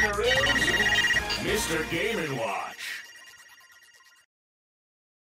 Mr. Game & Watch.